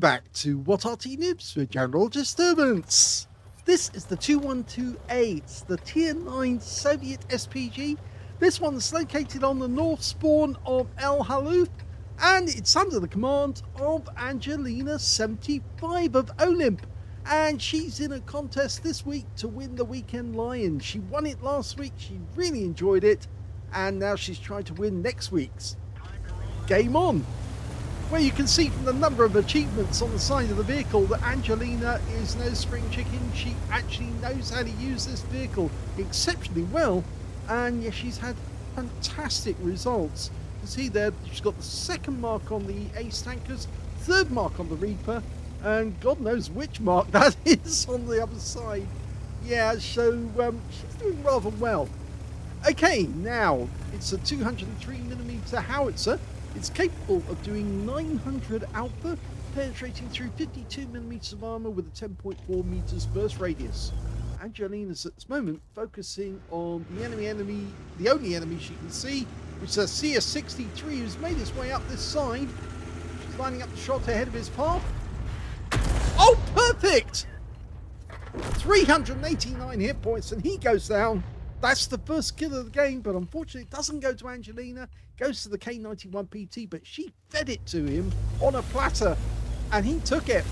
back to WOT Arty Noobs for General Disturbance. This is the 212A, it's the Tier 9 Soviet SPG. This one's located on the north spawn of El Halluf, and it's under the command of Angelina 75 of OLIMP. And she's in a contest this week to win the Weekend Lion. She won it last week, she really enjoyed it, and now she's trying to win next week's. Game on! Where you can see from the number of achievements on the side of the vehicle that Angelina is no spring chicken. She actually knows how to use this vehicle exceptionally well, and yeah, she's had fantastic results. You see there, she's got the second mark on the Ace Tankers, third mark on the Reaper, and God knows which mark that is on the other side. Yeah, so um, she's doing rather well. Okay, now it's a 203mm howitzer it's capable of doing 900 output, penetrating through 52mm of armor with a 10.4 meters burst radius. Angelina is at this moment focusing on the enemy enemy, the only enemy she can see, which is a CS-63 who's made his way up this side. She's lining up the shot ahead of his path. Oh, perfect! 389 hit points and he goes down. That's the first kill of the game, but unfortunately it doesn't go to Angelina. Goes to the K91 PT, but she fed it to him on a platter, and he took it.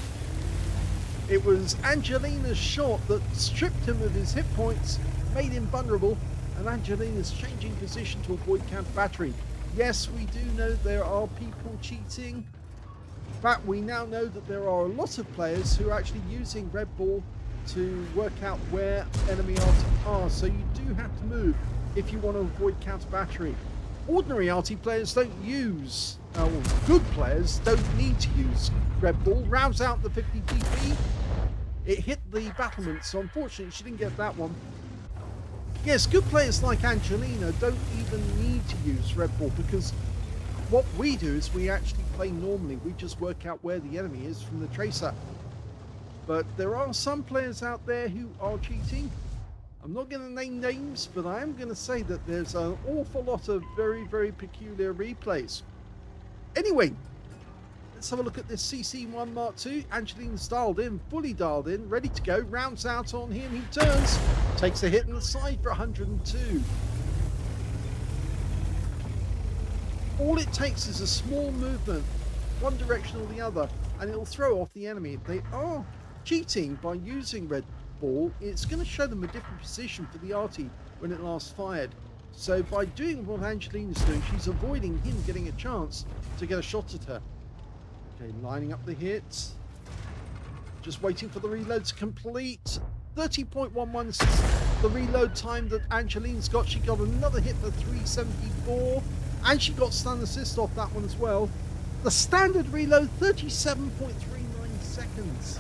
It was Angelina's shot that stripped him of his hit points, made him vulnerable, and Angelina's changing position to avoid counter battery. Yes, we do know there are people cheating. but we now know that there are a lot of players who are actually using Red Ball to work out where enemy RT are, so you do have to move if you want to avoid counter battery. Ordinary RT players don't use, uh, well, good players don't need to use Red Ball. Rouse out the 50 TP. It hit the battlement, so unfortunately she didn't get that one. Yes, good players like Angelina don't even need to use Red Ball because what we do is we actually play normally. We just work out where the enemy is from the tracer. But there are some players out there who are cheating. I'm not going to name names, but I am going to say that there's an awful lot of very, very peculiar replays. Anyway, let's have a look at this CC1 Mark II. Angelina's dialed in, fully dialed in, ready to go. Rounds out on him, he turns, takes a hit in the side for 102. All it takes is a small movement, one direction or the other, and it'll throw off the enemy. They are cheating by using red ball, it's going to show them a different position for the arty when it last fired. So by doing what Angelina's doing, she's avoiding him getting a chance to get a shot at her. Okay, lining up the hits. Just waiting for the reload to complete. 30.11 the reload time that Angelina's got. She got another hit for 374. And she got stun assist off that one as well. The standard reload, 37.39 seconds.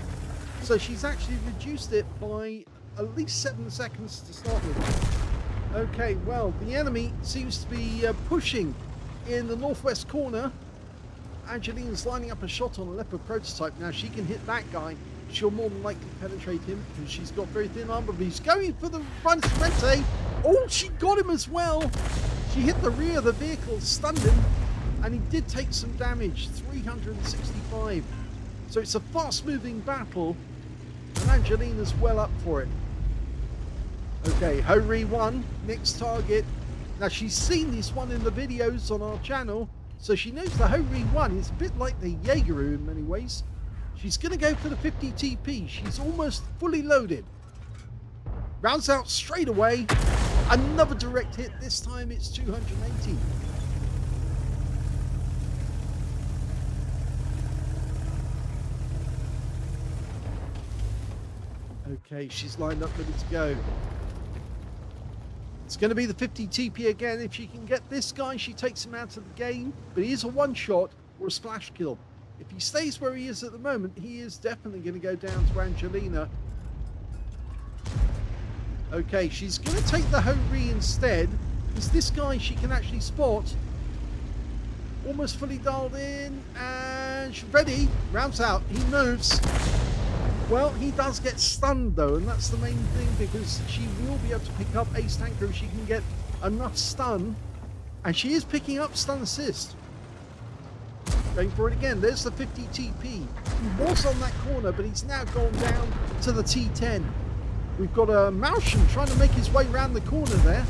So she's actually reduced it by at least seven seconds to start with. Okay, well, the enemy seems to be uh, pushing in the northwest corner. Angeline's lining up a shot on a Leopard prototype. Now, she can hit that guy. She'll more than likely penetrate him because she's got very thin armor. But he's going for the front Sorrente. Oh, she got him as well. She hit the rear of the vehicle, stunned him, and he did take some damage, 365. So it's a fast-moving battle, Angelina's well up for it. Okay, Hori 1, next target. Now, she's seen this one in the videos on our channel, so she knows the Hori 1 is a bit like the Jaegeru in many ways. She's going to go for the 50 TP. She's almost fully loaded. Rounds out straight away. Another direct hit. This time it's 280. Okay, she's lined up ready to go. It's going to be the 50 TP again. If she can get this guy, she takes him out of the game. But he is a one-shot or a splash kill. If he stays where he is at the moment, he is definitely going to go down to Angelina. Okay, she's going to take the Hori instead. Because this guy she can actually spot. Almost fully dialed in. And she's ready. Rounds out. He moves. Well, he does get stunned though, and that's the main thing because she will be able to pick up Ace Tanker if she can get enough stun. And she is picking up stun assist. Going for it again. There's the 50 TP. He was on that corner, but he's now gone down to the T10. We've got uh, a Malshan trying to make his way around the corner there.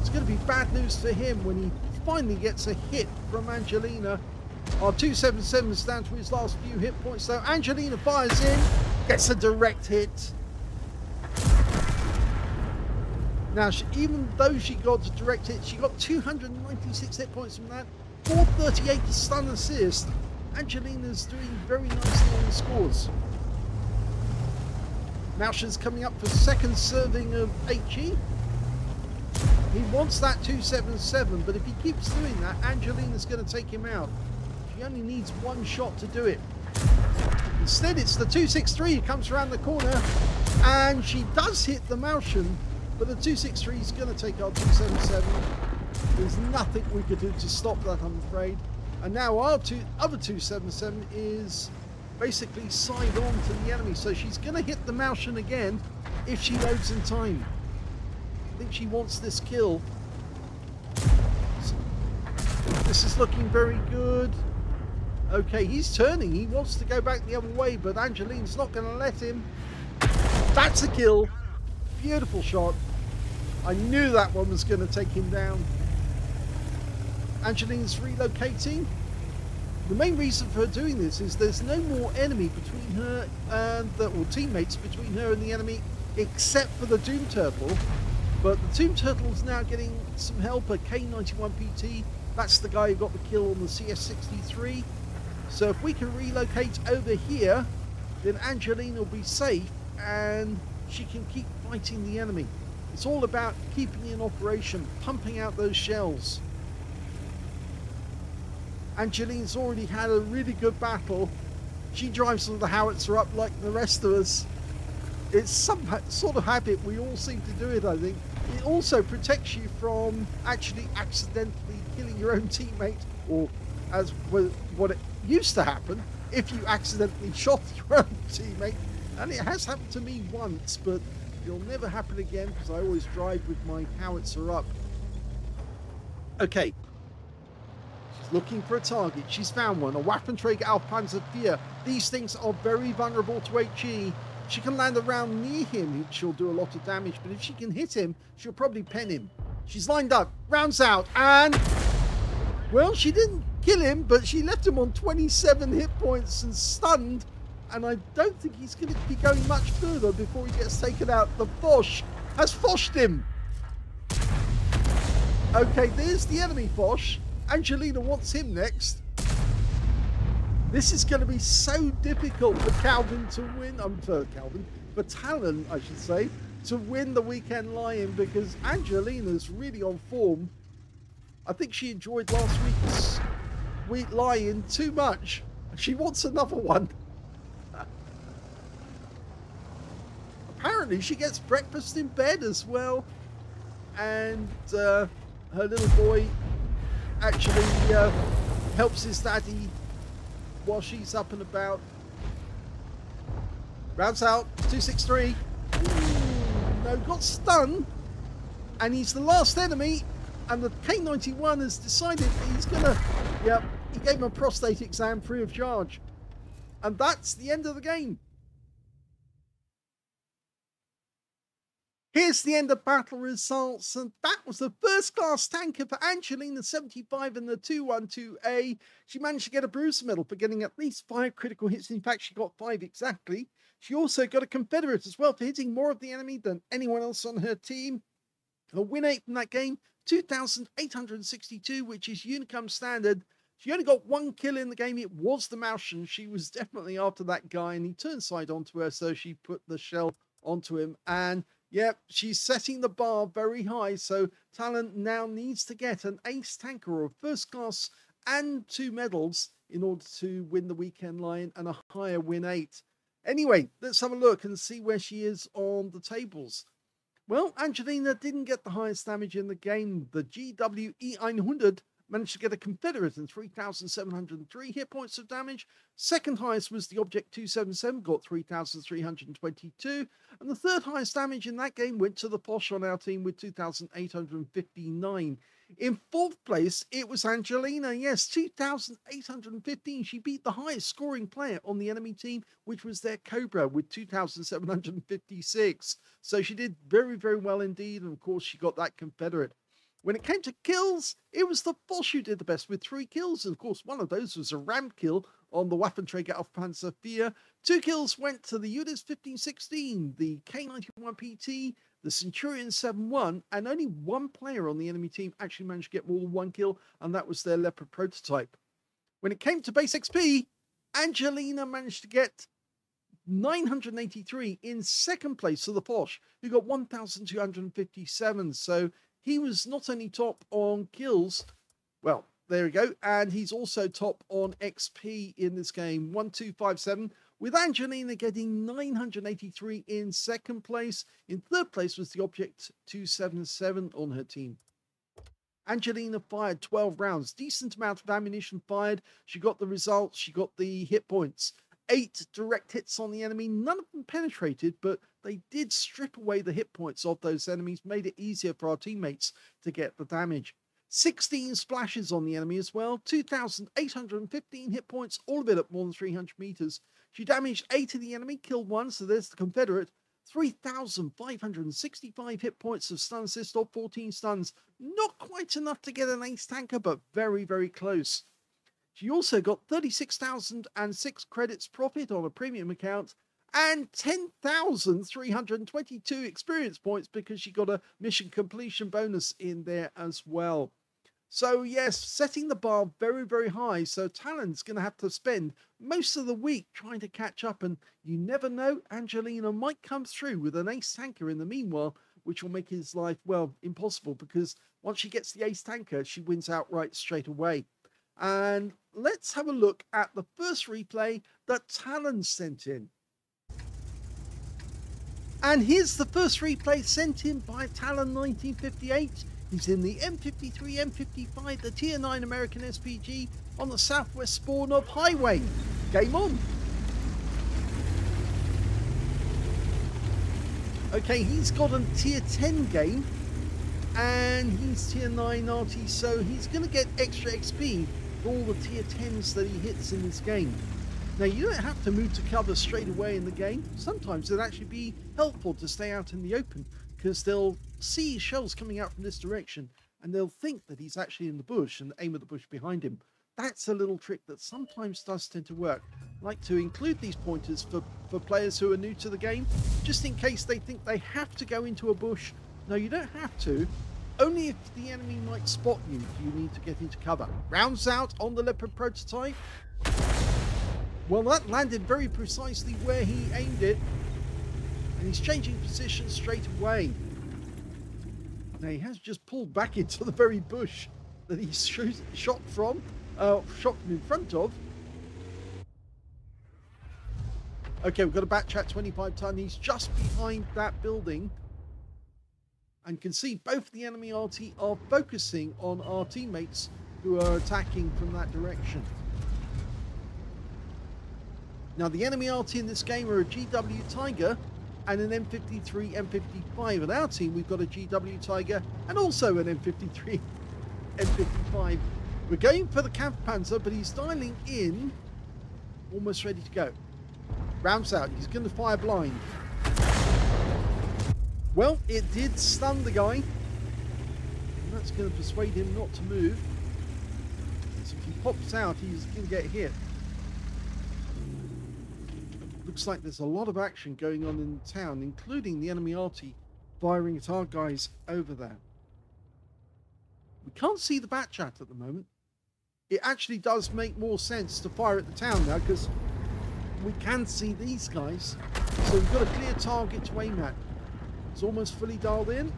It's going to be bad news for him when he finally gets a hit from Angelina. Our 277 is down to his last few hit points though. Angelina fires in, gets a direct hit. Now, she, even though she got a direct hit, she got 296 hit points from that. 438 stun assist. Angelina's doing very nicely on the scores. Malshan's coming up for second serving of HE. He wants that 277, but if he keeps doing that, Angelina's going to take him out. She only needs one shot to do it. Instead, it's the 263 who comes around the corner, and she does hit the Malshan, but the 263 is going to take our 277. There's nothing we could do to stop that, I'm afraid. And now our two, other 277 is basically side on to the enemy. So she's going to hit the Malshan again if she loads in time. I think she wants this kill. This is looking very good. Okay, he's turning. He wants to go back the other way, but Angeline's not going to let him. That's a kill. Beautiful shot. I knew that one was going to take him down. Angeline's relocating. The main reason for her doing this is there's no more enemy between her and the, or teammates between her and the enemy except for the Doom Turtle. But the Doom Turtle is now getting some help, a K91PT. That's the guy who got the kill on the CS63. So if we can relocate over here, then Angeline will be safe and she can keep fighting the enemy. It's all about keeping in operation, pumping out those shells. Angeline's already had a really good battle. She drives the howitzer up like the rest of us. It's some sort of habit. We all seem to do it, I think. It also protects you from actually accidentally killing your own teammate, or as what it used to happen, if you accidentally shot your own teammate. And it has happened to me once, but it'll never happen again because I always drive with my howitzer up. Okay, She's looking for a target. She's found one, a Waffenträger Panzer IV. These things are very vulnerable to HE. She can land around near him, she'll do a lot of damage, but if she can hit him, she'll probably pen him. She's lined up, rounds out, and... Well, she didn't kill him, but she left him on 27 hit points and stunned, and I don't think he's going to be going much further before he gets taken out. The Foch has Foshed him. Okay, there's the enemy Foch. Angelina wants him next. This is going to be so difficult for Calvin to win. I'm um, for Calvin, for Talon, I should say, to win the weekend Lion because Angelina's really on form. I think she enjoyed last week's week Lion too much. She wants another one. Apparently, she gets breakfast in bed as well. And uh, her little boy actually uh, helps his daddy while she's up and about. Rounds out, 263. Ooh, no, got stunned. And he's the last enemy. And the K91 has decided he's going to... Yep, he gave him a prostate exam free of charge. And that's the end of the game. Here's the end of battle results, and that was the first class tanker for Angelina 75 in the 212A. She managed to get a Bruiser medal for getting at least five critical hits. In fact, she got five exactly. She also got a Confederate as well for hitting more of the enemy than anyone else on her team. A win 8 from that game, 2,862, which is Unicum standard. She only got one kill in the game. It was the Malshan. She was definitely after that guy, and he turned side onto her, so she put the shell onto him. And Yep, she's setting the bar very high, so Talon now needs to get an ace tanker or first class and two medals in order to win the weekend line and a higher win eight. Anyway, let's have a look and see where she is on the tables. Well, Angelina didn't get the highest damage in the game. The GWE 100 managed to get a Confederate and 3,703 hit points of damage. Second highest was the Object 277, got 3,322. And the third highest damage in that game went to the Foch on our team with 2,859. In fourth place, it was Angelina. Yes, 2,815. She beat the highest scoring player on the enemy team, which was their Cobra with 2,756. So she did very, very well indeed. And of course, she got that Confederate. When it came to kills, it was the Foch who did the best with three kills. And of course, one of those was a ram kill on the Waffenträger of Panzer IV. Two kills went to the UDES 1516, the K91PT, the Centurion 7-1, and only one player on the enemy team actually managed to get more than one kill, and that was their Leopard prototype. When it came to base XP, Angelina managed to get 983 in second place to the Foch, who got 1,257. So he was not only top on kills, well, there we go, and he's also top on XP in this game, 1257, with Angelina getting 983 in second place. In third place was the Object 277 on her team. Angelina fired 12 rounds, decent amount of ammunition fired. She got the results, she got the hit points. Eight direct hits on the enemy, none of them penetrated, but they did strip away the hit points of those enemies, made it easier for our teammates to get the damage. 16 splashes on the enemy as well, 2,815 hit points, all of it at more than 300 meters. She damaged 8 of the enemy, killed one, so there's the Confederate. 3,565 hit points of stun assist or 14 stuns. Not quite enough to get an ace tanker, but very, very close. She also got 36,006 credits profit on a premium account and 10,322 experience points because she got a mission completion bonus in there as well. So, yes, setting the bar very, very high. So, Talon's going to have to spend most of the week trying to catch up. And you never know, Angelina might come through with an ace tanker in the meanwhile, which will make his life, well, impossible because once she gets the ace tanker, she wins outright straight away. And let's have a look at the first replay that Talon sent in. And here's the first replay sent in by Talon 1958. He's in the M53, M55, the Tier 9 American SPG on the southwest spawn of Highway. Game on. Okay, he's got a Tier 10 game and he's Tier 9 RT, so he's going to get extra XP for all the tier 10s that he hits in this game. Now, you don't have to move to cover straight away in the game. Sometimes it'd actually be helpful to stay out in the open because they'll see shells coming out from this direction and they'll think that he's actually in the bush and aim at the bush behind him. That's a little trick that sometimes does tend to work. I like to include these pointers for, for players who are new to the game, just in case they think they have to go into a bush. No, you don't have to. Only if the enemy might spot you do you need to get into cover. Rounds out on the Leopard prototype. Well, that landed very precisely where he aimed it. And he's changing position straight away. Now, he has just pulled back into the very bush that he shot from, uh, shot from in front of. Okay, we've got a Batchat 25 ton. He's just behind that building and can see both the enemy RT are focusing on our teammates who are attacking from that direction. Now the enemy RT in this game are a GW Tiger and an M53 M55 and our team we've got a GW Tiger and also an M53 M55. We're going for the Kampfpanzer but he's dialing in almost ready to go. Rounds out, he's going to fire blind. Well, it did stun the guy. And that's going to persuade him not to move. So if he pops out, he's going to get hit. Looks like there's a lot of action going on in town, including the enemy arty firing at our guys over there. We can't see the bat chat at the moment. It actually does make more sense to fire at the town now because we can see these guys. So we've got a clear target to aim at. It's almost fully dialed in.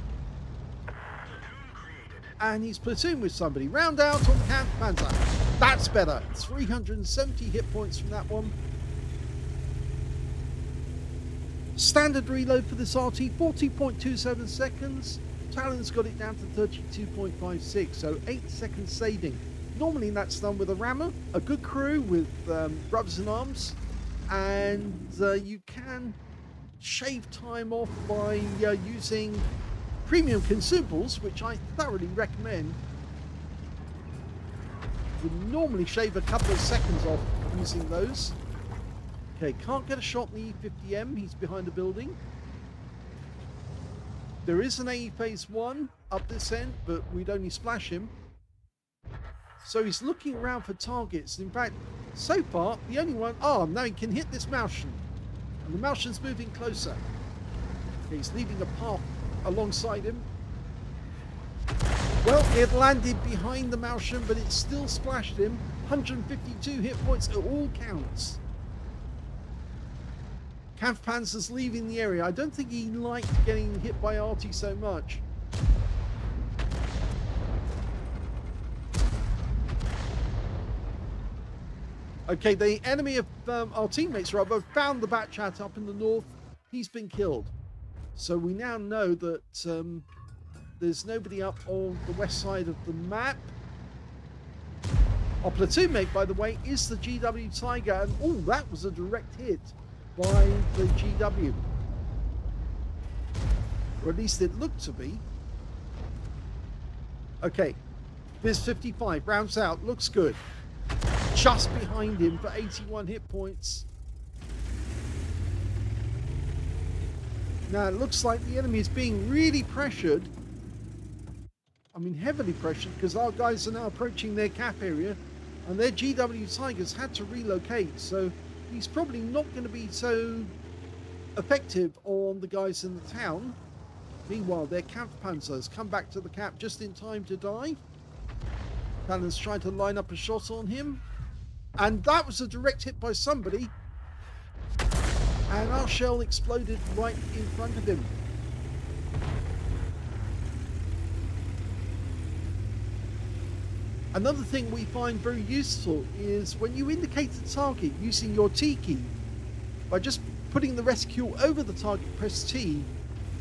And he's platoon with somebody. Round out on Camp Panzer. That's better. 370 hit points from that one. Standard reload for this RT, 40.27 seconds. Talon's got it down to 32.56, so 8 seconds saving. Normally that's done with a rammer, a good crew with um, in arms, and uh, you can shave time off by uh, using premium consumables, which I thoroughly recommend. You normally shave a couple of seconds off using those. Okay, can't get a shot in the E50M, he's behind a building. There is an AE phase 1 up this end, but we'd only splash him. So he's looking around for targets. In fact, so far, the only one... Oh, now he can hit this Martian. And the Martian's moving closer. He's leaving a path alongside him. Well, it landed behind the Martian, but it still splashed him. 152 hit points at all counts. Kampfpanzer's leaving the area. I don't think he liked getting hit by Artie so much. Okay, the enemy of um, our teammates, rather, found the Batchat up in the north. He's been killed. So we now know that um, there's nobody up on the west side of the map. Our platoon mate, by the way, is the GW Tiger. And, oh, that was a direct hit by the GW. Or at least it looked to be. Okay. Biz 55 rounds out. Looks good. Just behind him for 81 hit points. Now it looks like the enemy is being really pressured. I mean heavily pressured because our guys are now approaching their cap area and their GW Tigers had to relocate. So he's probably not going to be so effective on the guys in the town. Meanwhile, their Kampfpanzers come back to the cap just in time to die. Talon's trying to line up a shot on him. And that was a direct hit by somebody. And our shell exploded right in front of him. Another thing we find very useful is when you indicate the target using your T key, by just putting the rescue over the target, press T,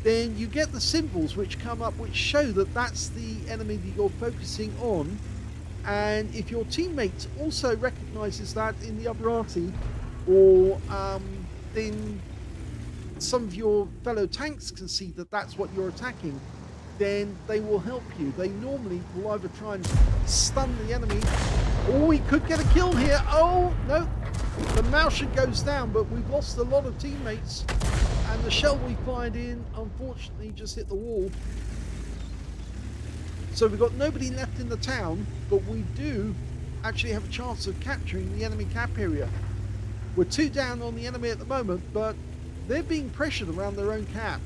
then you get the symbols which come up which show that that's the enemy that you're focusing on. And if your teammate also recognizes that in the other arty, or um, then some of your fellow tanks can see that that's what you're attacking, then they will help you. They normally will either try and stun the enemy, or we could get a kill here. Oh, no. The Martian goes down, but we've lost a lot of teammates. And the shell we fired in, unfortunately, just hit the wall. So we've got nobody left in the town, but we do actually have a chance of capturing the enemy cap area. We're two down on the enemy at the moment, but they're being pressured around their own cap.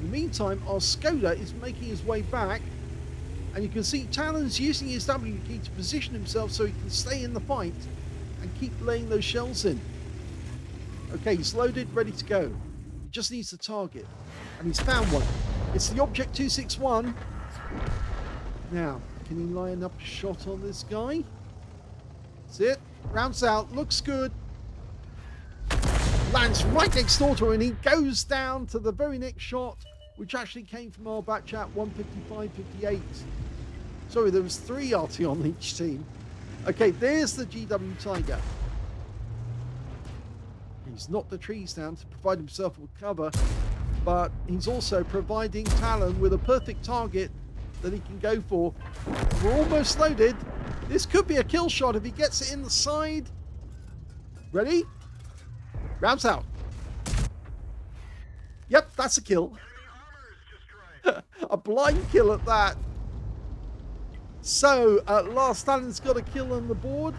In the meantime, our Skoda is making his way back, and you can see Talon's using his W key to position himself so he can stay in the fight and keep laying those shells in. Okay, he's loaded, ready to go. He just needs the target, and he's found one. It's the Object 261. Now, can he line up a shot on this guy? That's it. Rounds out, looks good lands right next door to him and he goes down to the very next shot which actually came from our Batchat 155.58 sorry there was three RT on each team. Okay there's the GW Tiger. He's knocked the trees down to provide himself with cover but he's also providing Talon with a perfect target that he can go for. We're almost loaded. This could be a kill shot if he gets it in the side. Ready Rounds out. Yep, that's a kill. a blind kill at that. So, at last, Talon's got a kill on the board.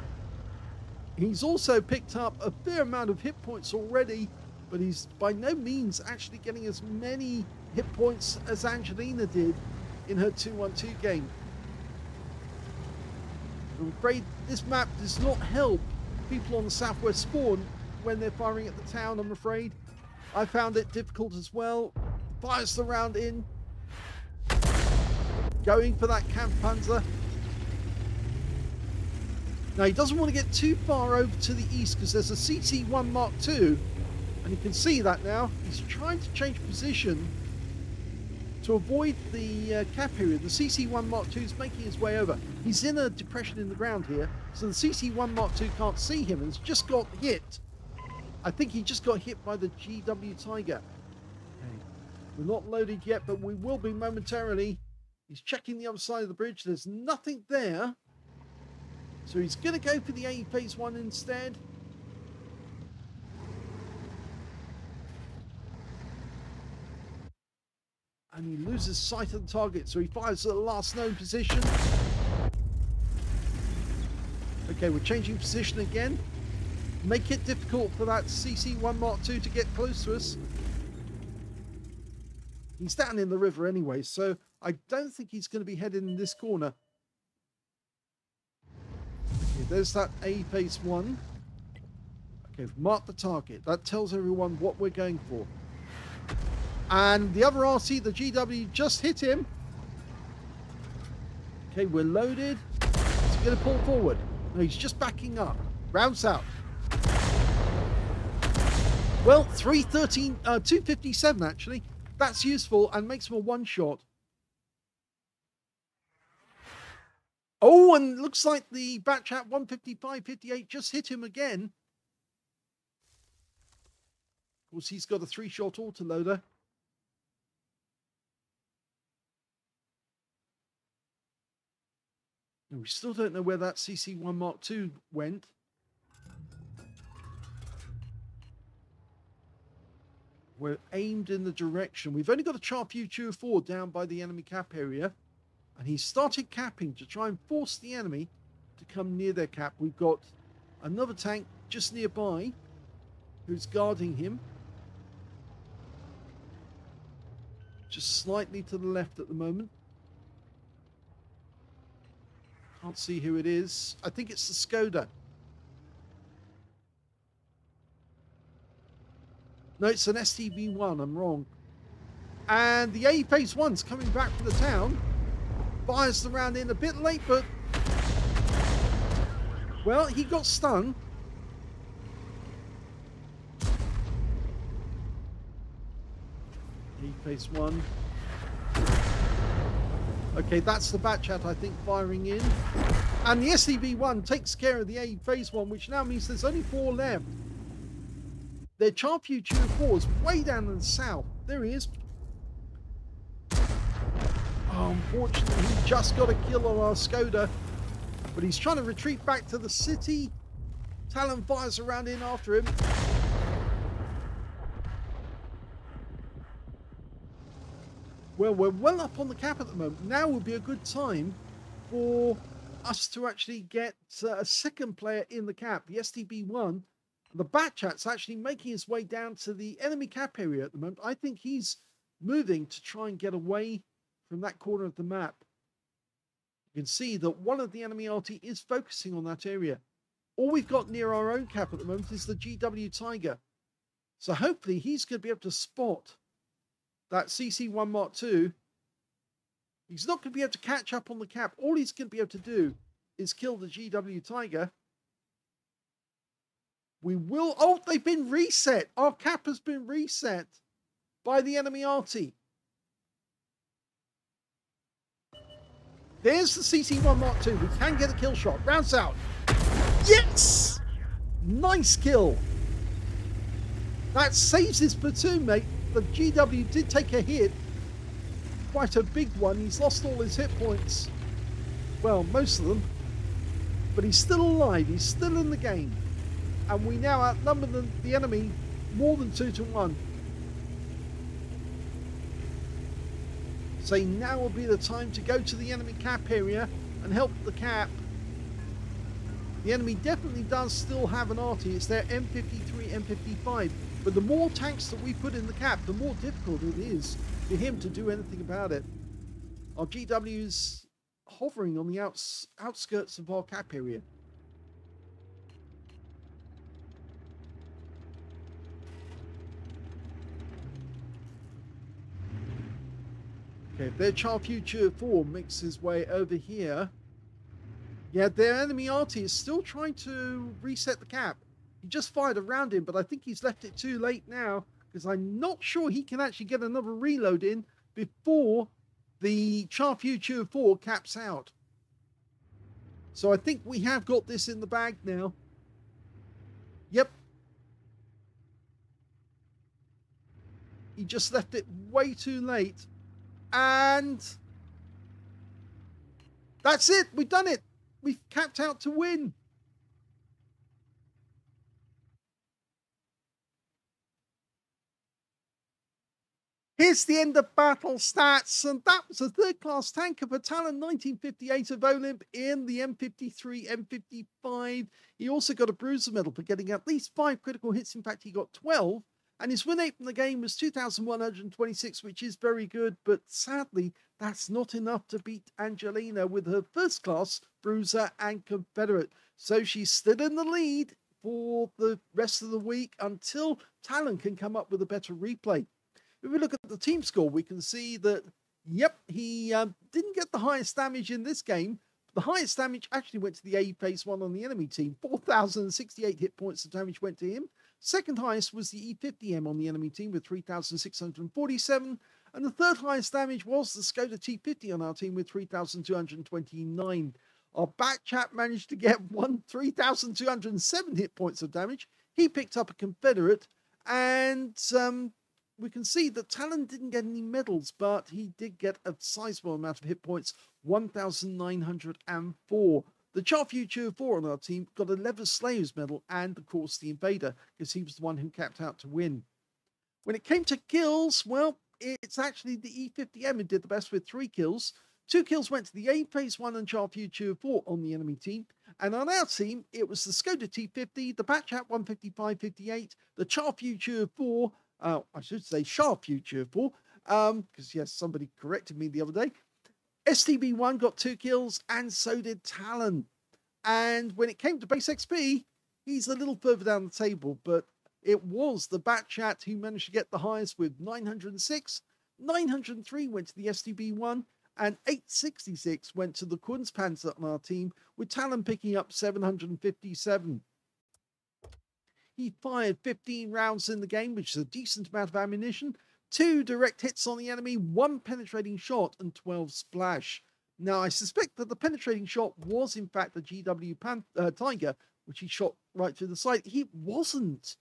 He's also picked up a fair amount of hit points already, but he's by no means actually getting as many hit points as Angelina did in her 2-1-2 game. I'm afraid this map does not help people on the southwest spawn when they're firing at the town, I'm afraid. I found it difficult as well. Fires the round in. Going for that Kampfpanzer. Now he doesn't want to get too far over to the east because there's a CC-1 Mark II and you can see that now. He's trying to change position To avoid the uh, cap area, the CC-1 Mark II is making his way over. He's in a depression in the ground here, so the CC-1 Mark II can't see him and has just got hit. I think he just got hit by the GW Tiger. Okay. We're not loaded yet, but we will be momentarily. He's checking the other side of the bridge. There's nothing there. So he's going to go for the A phase one instead. and he loses sight of the target, so he fires at the last known position. Okay, we're changing position again. Make it difficult for that CC-1 Mark II to get close to us. He's down in the river anyway, so I don't think he's going to be heading in this corner. Okay, there's that A phase one. Okay, mark the target. That tells everyone what we're going for. And the other RC, the GW, just hit him. Okay, we're loaded. He's going to pull forward. No, he's just backing up. Rounds out. Well, 313, uh, 257 actually. That's useful and makes him a one shot. Oh, and looks like the Batchat 155-58 just hit him again. Of course, he's got a three-shot autoloader. we still don't know where that CC1 Mark II went. We're aimed in the direction. We've only got a Char Future 4 down by the enemy cap area. And he started capping to try and force the enemy to come near their cap. We've got another tank just nearby who's guarding him. Just slightly to the left at the moment. Can't see who it is. I think it's the Skoda. No, it's an STB1. I'm wrong. And the A phase one's coming back from the town. Fires the round in a bit late, but... Well, he got stung. A phase one. Okay, that's the Batchat, I think, firing in. And the STB-1 takes care of the A phase one, which now means there's only four left. Their Char Future 4 is way down in the south. There he is. Oh, unfortunately, he just got a kill on our Skoda. But he's trying to retreat back to the city. Talon fires around in after him. Well, we're well up on the cap at the moment. Now would be a good time for us to actually get uh, a second player in the cap, the STB1. The Batchat's actually making his way down to the enemy cap area at the moment. I think he's moving to try and get away from that corner of the map. You can see that one of the enemy RT is focusing on that area. All we've got near our own cap at the moment is the GW Tiger. So hopefully he's going to be able to spot that CC1 Mark II, he's not going to be able to catch up on the cap. All he's going to be able to do is kill the GW Tiger. We will... Oh, they've been reset. Our cap has been reset by the enemy RT. There's the CC1 Mark II. We can get a kill shot. Rounds out. Yes! Nice kill. That saves his platoon, mate the GW did take a hit, quite a big one. He's lost all his hit points. Well, most of them. But he's still alive. He's still in the game. And we now outnumber the, the enemy more than two to one. So now will be the time to go to the enemy cap area and help the cap. The enemy definitely does still have an arty. It's their M53, M55. But the more tanks that we put in the cap, the more difficult it is for him to do anything about it. Our GW's hovering on the outs outskirts of our cap area. Okay, if their Char Future 4 makes his way over here, yeah, their enemy RT is still trying to reset the cap. He just fired around him, but I think he's left it too late now because I'm not sure he can actually get another reload in before the Cha Future 4 caps out. So I think we have got this in the bag now. Yep. He just left it way too late. And that's it. We've done it. We've capped out to win. Here's the end of battle stats, and that was a third class tanker for Talon 1958 of OLIMP in the M53, M55. He also got a bruiser medal for getting at least five critical hits. In fact, he got 12. And his win rate from the game was 2,126, which is very good, but sadly, that's not enough to beat Angelina with her first class bruiser and Confederate. So she's still in the lead for the rest of the week until Talon can come up with a better replay. If we look at the team score, we can see that, yep, he um, didn't get the highest damage in this game. The highest damage actually went to the A phase one on the enemy team. 4,068 hit points of damage went to him. Second highest was the E50M on the enemy team with 3,647. And the third highest damage was the Skoda T50 on our team with 3,229. Our Batchat managed to get one 3,207 hit points of damage. He picked up a Confederate and um, we can see that Talon didn't get any medals, but he did get a sizable amount of hit points 1,904. The Cha Future 4 on our team got a Lehvaslaiho's medal and, of course, the Invader, because he was the one who capped out to win. When it came to kills, well, it's actually the E50M who did the best with three kills. Two kills went to the A Phase 1 and Cha Future 4 on the enemy team. And on our team, it was the Skoda T50, the Batchat 155-58, the Cha Future 4, uh, I should say Cha Future 4, because um, yes, somebody corrected me the other day. STB1 got two kills, and so did Talon. And when it came to base XP, he's a little further down the table, but it was the Batchat who managed to get the highest with 906. 903 went to the STB1, and 866 went to the Kunstpanzer on our team, with Talon picking up 757. He fired 15 rounds in the game, which is a decent amount of ammunition. Two direct hits on the enemy, one penetrating shot, and 12 splash. Now, I suspect that the penetrating shot was, in fact, the GW Pan- uh, Tiger, which he shot right through the side. He wasn't.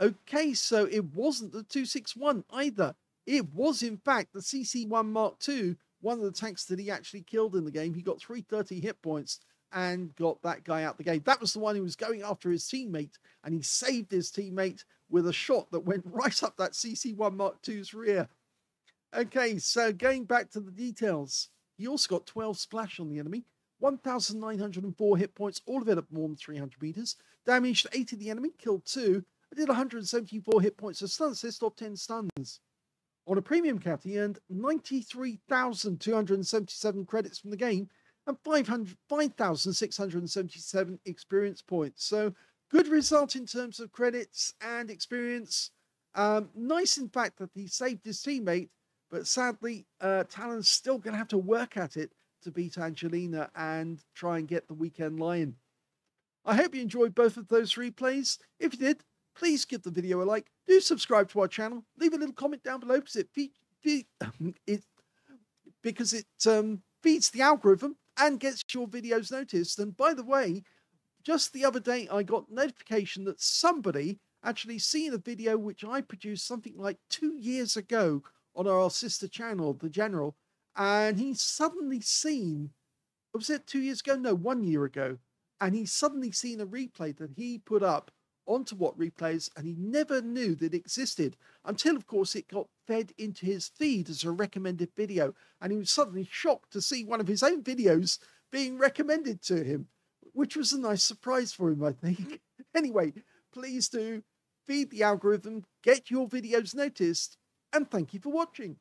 Okay, so it wasn't the 261 either. It was, in fact, the CC1 Mark II, one of the tanks that he actually killed in the game. He got 330 hit points and got that guy out the game. That was the one who was going after his teammate, and he saved his teammate with a shot that went right up that CC1 Mark II's rear. Okay, so going back to the details, he also got 12 splash on the enemy, 1,904 hit points, all of it at more than 300 meters, damaged 80 of the enemy, killed 2, I did 174 hit points of stun assist or 10 stuns. On a premium count, he earned 93,277 credits from the game and 5,677 experience points. So good result in terms of credits and experience. Um, nice, in fact, that he saved his teammate, but sadly, uh, Talon's still going to have to work at it to beat Angelina and try and get the weekend lion. I hope you enjoyed both of those replays. If you did, please give the video a like. Do subscribe to our channel. Leave a little comment down below because it, it because it um, feeds the algorithm and gets your videos noticed. And by the way, just the other day, I got notification that somebody actually seen a video which I produced something like two years ago on our sister channel, The General, and he's suddenly seen, was it two years ago? No, one year ago. And he's suddenly seen a replay that he put up onto what replays and he never knew that existed until of course it got fed into his feed as a recommended video. And he was suddenly shocked to see one of his own videos being recommended to him which was a nice surprise for him i think. Anyway please do feed the algorithm get your videos noticed and thank you for watching